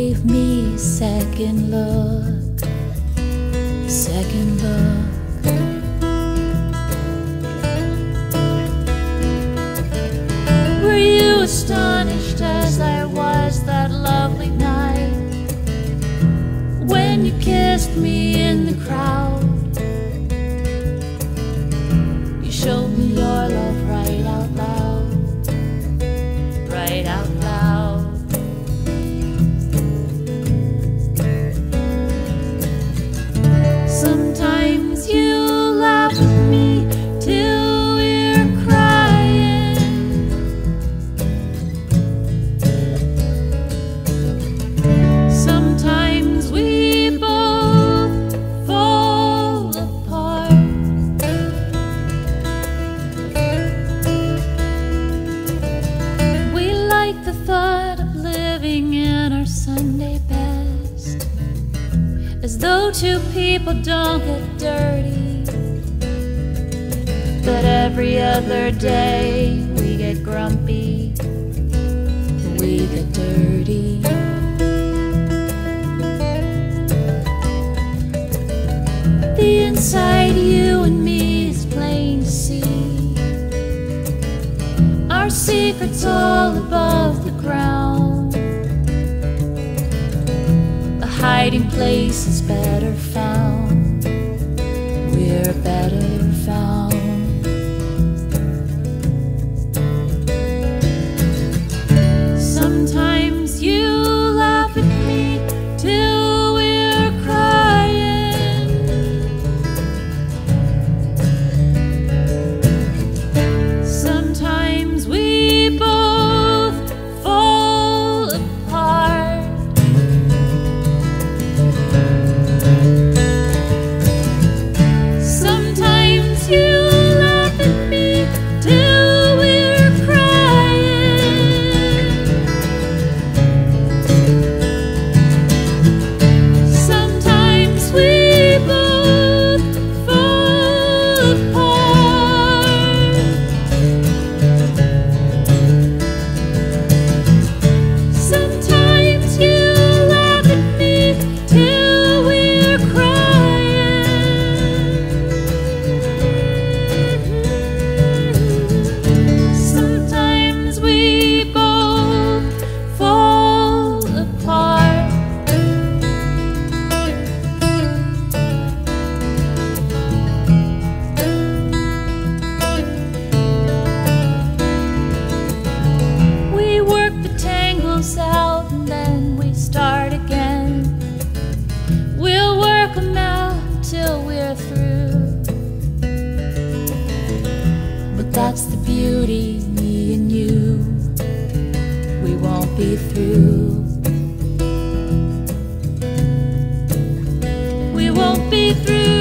gave me a second look, second look. Were you astonished as I was that lovely night when you kissed me in the crowd? Living in our Sunday best, as though two people don't get dirty. But every other day we get grumpy, we get dirty. The inside you and me is plain to see. Our secrets all above the ground. Place is better beauty, me and you. We won't be through. We won't be through.